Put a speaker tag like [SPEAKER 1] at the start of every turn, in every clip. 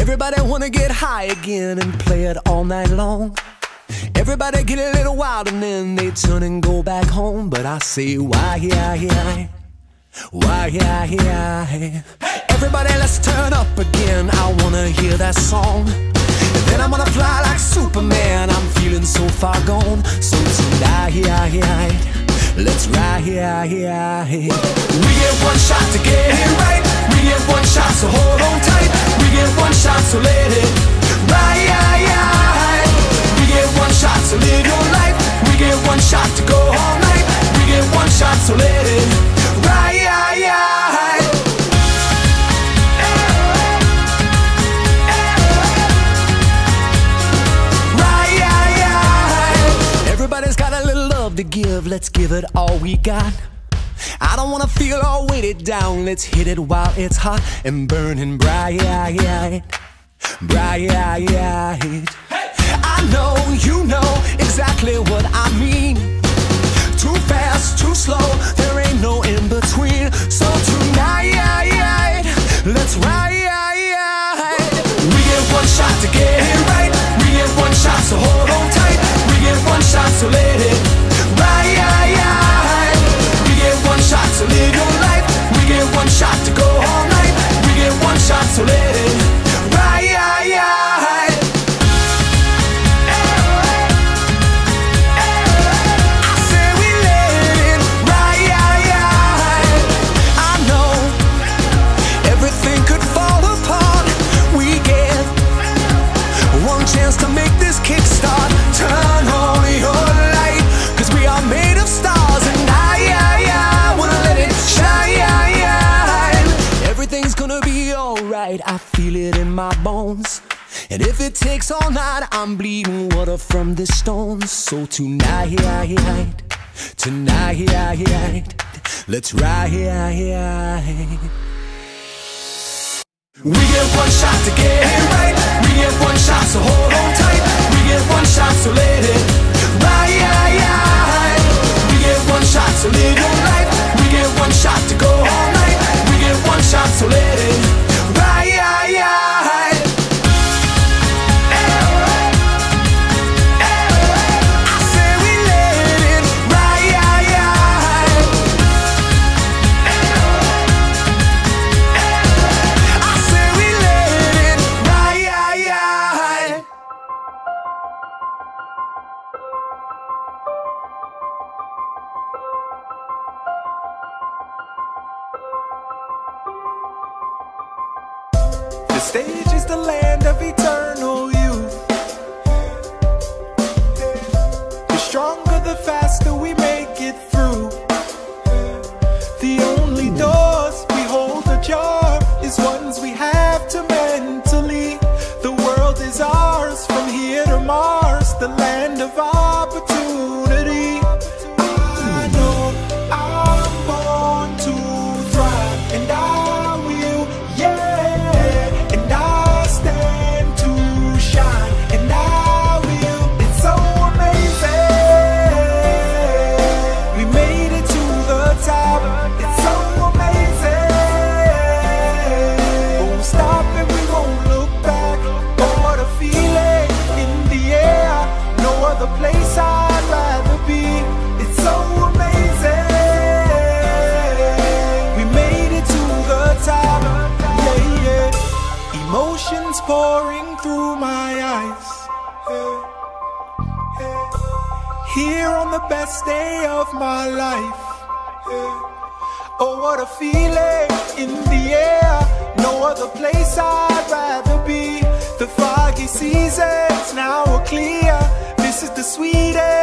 [SPEAKER 1] Everybody wanna get high again and play it all night long. Everybody get a little wild and then they turn and go back home. But I say, why, yeah, yeah. Why, yeah, yeah. Everybody, let's turn up again. I wanna hear that song. And then I'm gonna fly like Superman. I'm feeling so far gone. So tonight, yeah, yeah. Let's ride, yeah, yeah. We get one shot to get it right. We get one shot, so hold on tight. Get one shot, so let it ride. We get one shot to live your life. We get one shot to go all night. We get one shot, so let it ride. Everybody's got a little love to give. Let's give it all we got. I don't wanna feel all weighted down. Let's hit it while it's hot and burning bright. Bright, I know you know exactly what I mean. Too fast, too slow, there ain't no in between. So tonight, let's ride. We get one shot to get it right. We get one shot, so hold on tight. We get one shot, so let it kickstart. Turn on your light, cause we are made of stars, and I, I, I wanna let it shine. Everything's gonna be alright, I feel it in my bones. And if it takes all night, I'm bleeding water from the stones. So tonight, tonight, let's ride. We get one shot to get it right. We get one shot, so hold on tight. Get one shot, so let it ride. We get one shot, so live your
[SPEAKER 2] of. Pouring through my eyes. Here on the best day of my life. Oh, what a feeling in the air. No other place I'd rather be. The foggy seasons now are clear. This is the sweetest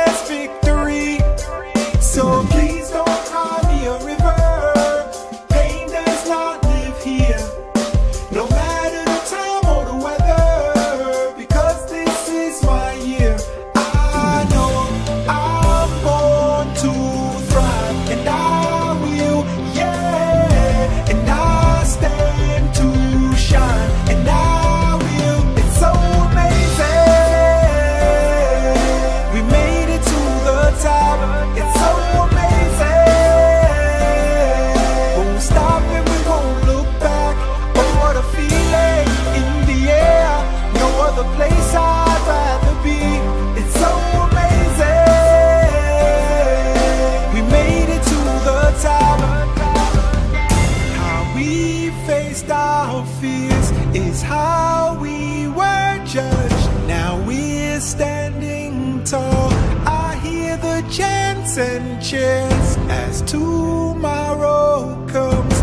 [SPEAKER 2] cheers as tomorrow comes.